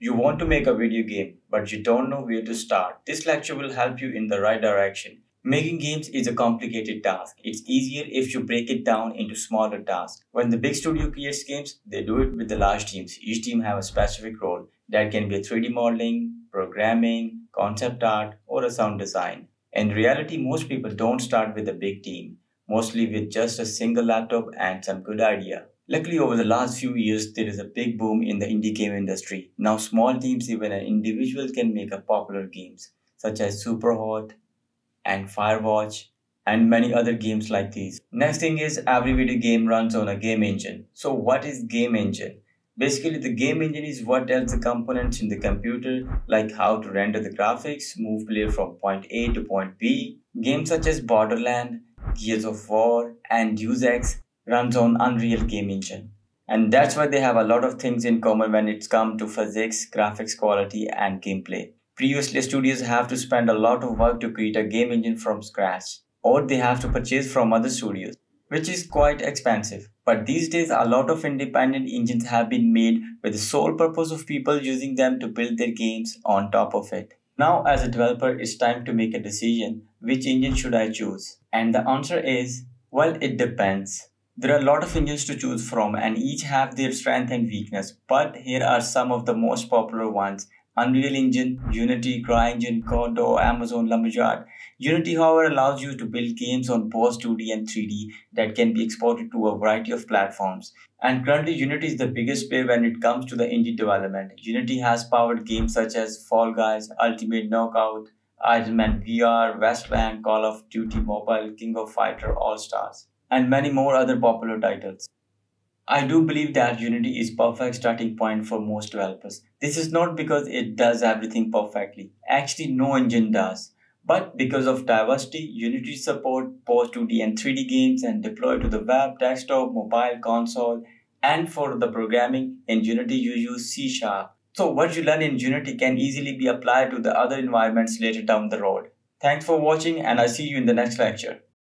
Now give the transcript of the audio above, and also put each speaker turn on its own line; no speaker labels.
You want to make a video game, but you don't know where to start. This lecture will help you in the right direction. Making games is a complicated task. It's easier if you break it down into smaller tasks. When the big studio creates games, they do it with the large teams. Each team have a specific role. That can be 3D modeling, programming, concept art, or a sound design. In reality, most people don't start with a big team, mostly with just a single laptop and some good idea. Luckily, over the last few years, there is a big boom in the indie game industry. Now, small teams, even an individual, can make a popular games such as Superhot and Firewatch and many other games like these. Next thing is every video game runs on a game engine. So, what is game engine? Basically, the game engine is what tells the components in the computer, like how to render the graphics, move player from point A to point B. Games such as Borderland, Gears of War, and Deus Ex runs on Unreal Game Engine. And that's why they have a lot of things in common when it's come to physics, graphics quality, and gameplay. Previously, studios have to spend a lot of work to create a game engine from scratch, or they have to purchase from other studios, which is quite expensive. But these days, a lot of independent engines have been made with the sole purpose of people using them to build their games on top of it. Now, as a developer, it's time to make a decision which engine should I choose? And the answer is well, it depends. There are a lot of engines to choose from and each have their strength and weakness, but here are some of the most popular ones. Unreal Engine, Unity, CryEngine, Godot, Amazon, Lumberyard. Unity, however, allows you to build games on both 2D and 3D that can be exported to a variety of platforms. And currently, Unity is the biggest player when it comes to the indie development. Unity has powered games such as Fall Guys, Ultimate Knockout, Iron Man VR, Wasteland, Call of Duty Mobile, King of Fighter, All Stars and many more other popular titles. I do believe that Unity is perfect starting point for most developers. This is not because it does everything perfectly. Actually, no engine does. But because of diversity, Unity support both 2D and 3D games and deploy to the web, desktop, mobile, console. And for the programming, in Unity you use C Sharp. So what you learn in Unity can easily be applied to the other environments later down the road. Thanks for watching and I see you in the next lecture.